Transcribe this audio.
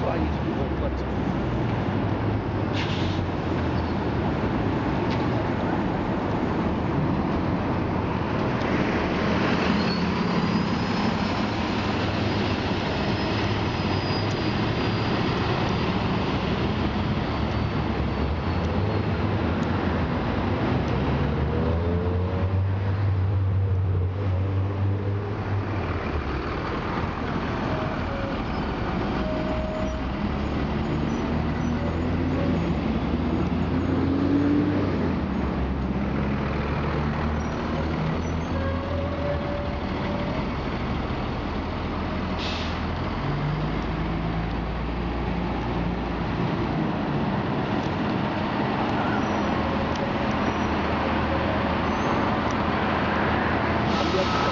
So I 肉 Yep.